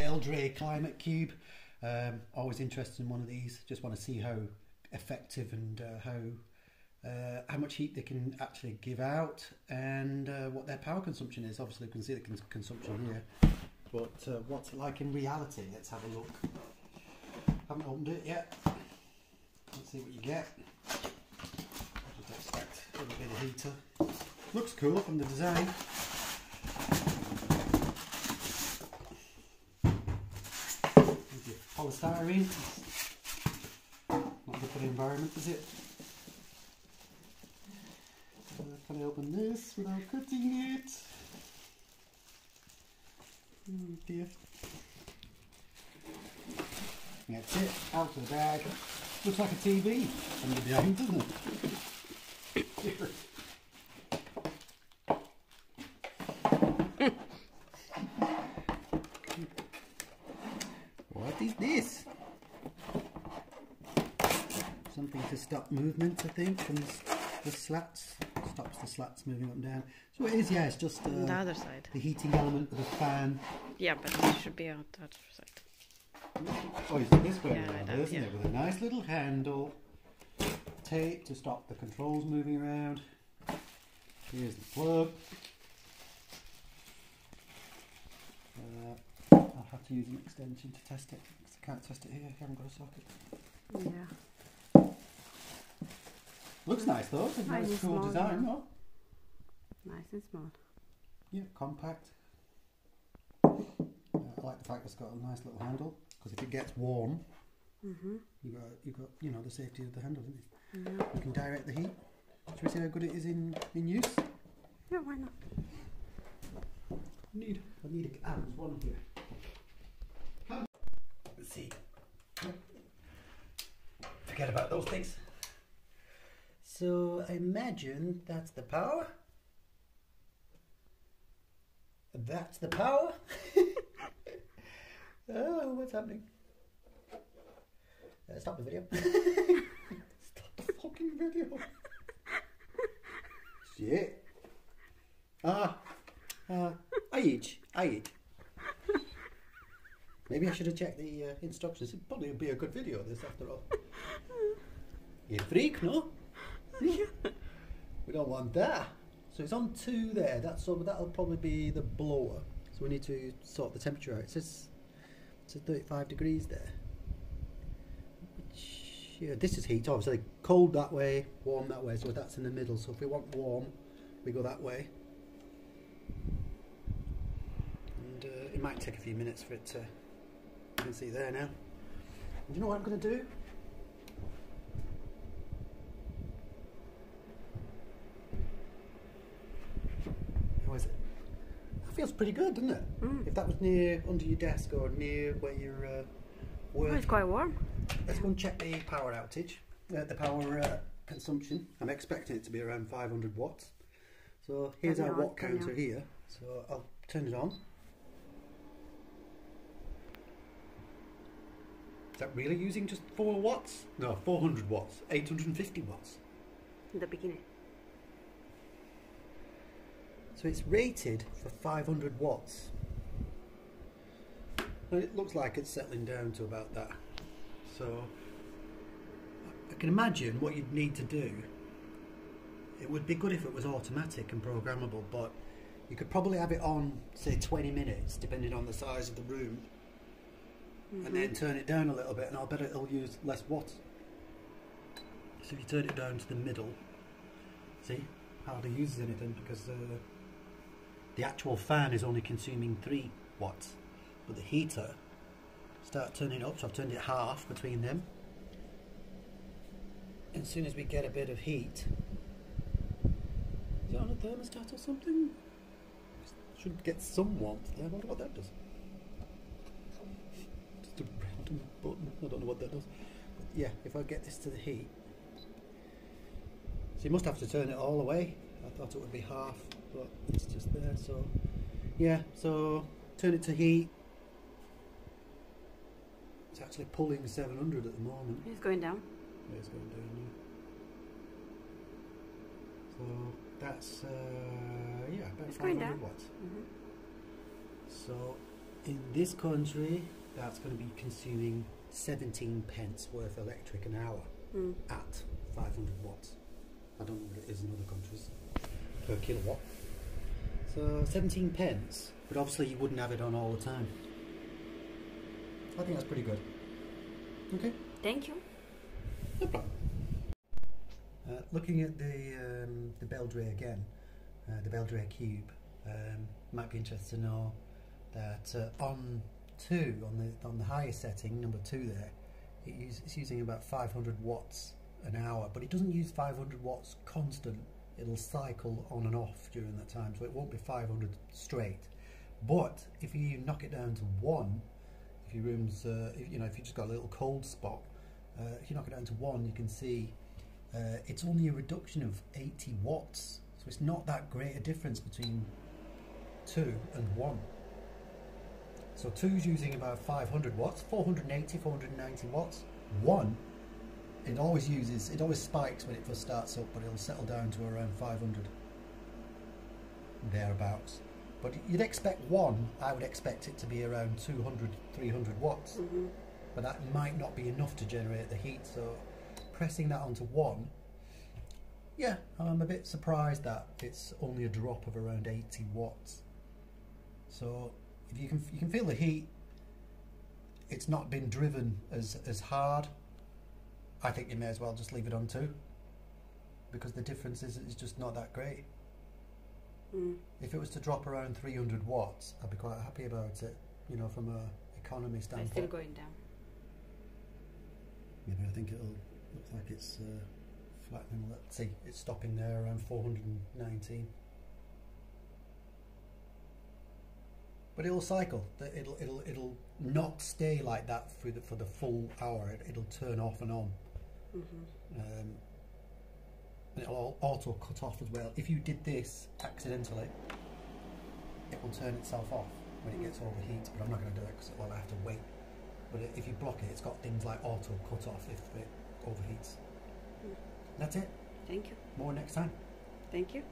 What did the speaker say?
Beldray Climate Cube. Um, always interested in one of these. Just want to see how effective and uh, how uh, how much heat they can actually give out and uh, what their power consumption is. Obviously, you can see the cons- consumption here, but uh, what's it like in reality? Let's have a look. Haven't opened it yet. Let's see what you get. I just expect a little bit of heater. Looks cool from the design. With your polystyrene. Not good for the environment, is it? Uh, can I open this without cutting it? Oh dear. That's it, out of the bag. Looks like a TV from the behind, doesn't it? what is this? Something to stop movement, I think, from the, the slats. Stops the slats moving up and down. So it is, yeah, it's just On the uh, other side. the heating element of the fan. Yeah, but it should be on the other side. Oh, it's this way Yeah, around, I know, isn't yeah. it? With a nice little handle, tape to stop the controls moving around. Here's the plug. Uh, I'll have to use an extension to test it because I can't test it here. I haven't got a socket. Yeah. Looks nice though. It's a Nice nice, cool design. yeah. No? Nice and small. Yeah, compact. Uh, I like the fact it's got a nice little handle because if it gets warm, Mm-hmm. you got you got you know the safety of the handle, isn't it? Yeah. You can direct the heat. Should we see how good it is in, in use? yeah, why not? I need, I need a, ah, there's one here. Let's see. Forget about those things. So I imagine that's the power. That's the power. oh, what's happening? Uh, stop the video. stop the fucking video. Shit. Ah, uh, I eat. I eat. Maybe I should have checked the uh, instructions. It probably would be a good video. This after all. You freak, no? we don't want that. So it's on two there. That's so that'll probably be the blower. So we need to sort the temperature out. It says it's says 35 degrees there. Which yeah, this is heat. Obviously, cold that way, warm that way. So that's in the middle. So if we want warm, we go that way. And uh, it might take a few minutes for it to. You can see there now. And you know what I'm going to do? How is it? That feels pretty good, doesn't it? Mm. If that was near under your desk or near where you're uh, Oh, working. it's quite warm. Let's go and check the power outage, uh, the power uh, consumption. I'm expecting it to be around 500 watts. So here's our watt counter here. So I'll turn it on. Is that really using just 4 watts? No, 400 watts, 850 watts. In the beginning. So it's rated for 500 watts. And it looks like it's settling down to about that. So I can imagine what you'd need to do. It would be good if it was automatic and programmable, but you could probably have it on, say, 20 minutes, depending on the size of the room, and then turn it down a little bit, and I'll bet it'll use less watts. So if you turn it down to the middle, see, hardly uses anything because uh, the actual fan is only consuming 3 watts, but the heater, start turning up, so I've turned it half between them. As soon as we get a bit of heat, is it on a thermostat or something? Should get some warmth there. I wonder what that does. Just a random button. I don't know what that does. But yeah, if I get this to the heat. So you must have to turn it all the way. I thought it would be half, but it's just there. So yeah, so turn it to heat. It's actually pulling 700 at the moment. It's going down. Yeah, it's going down now. So that's uh, yeah, about It's going 500 down. watts. Mhm. So In this country, that's going to be consuming 17 pence worth of electric an hour Mm. at 500 watts. I don't know what it is in other countries per kilowatt. So 17 pence, but obviously you wouldn't have it on all the time. I think that's pretty good. Okay, Thank you. no problem. Uh, looking at the um, the Beldray again, uh, the Beldray cube, um, might be interested to know that uh, on two on the on the highest setting, number two there, it use, it's using about 500 watts an hour, but it doesn't use 500 watts constant. It'll cycle on and off during that time, so it won't be 500 straight. But if you knock it down to one, if your room's, uh, if, you know, if you just got a little cold spot, uh, if you knock it down to one, you can see uh, it's only a reduction of 80 watts. So it's not that great a difference between two and one. So two's using about 500 watts, 480, 490 watts. One, it always uses, it always spikes when it first starts up, but it'll settle down to around 500 thereabouts. But you'd expect one, I would expect it to be around 200, 300 watts hmm but that might not be enough to generate the heat. So pressing that onto one, yeah, I'm a bit surprised that it's only a drop of around 80 watts. So if you can you can feel the heat, it's not been driven as as hard. I think you may as well just leave it on two, because the difference is is just not that great. Mm. If it was to drop around 300 watts, I'd be quite happy about it. You know, from a economy standpoint. It's still going down. Yeah, but I think it'll look like it's uh, flattening. Let's see, it's stopping there around 419. But it'll cycle. It'll it'll it'll not stay like that for the for the full hour. It, it'll turn off and on. Hmm Um, and it'll au- auto cut off as well. If you did this accidentally, it will turn itself off when it gets overheat. But I'm not going to do it because well, I have to wait. But if you block it, it's got things like auto cut off if it overheats. Mm. That's it. Thank you. More next time. Thank you.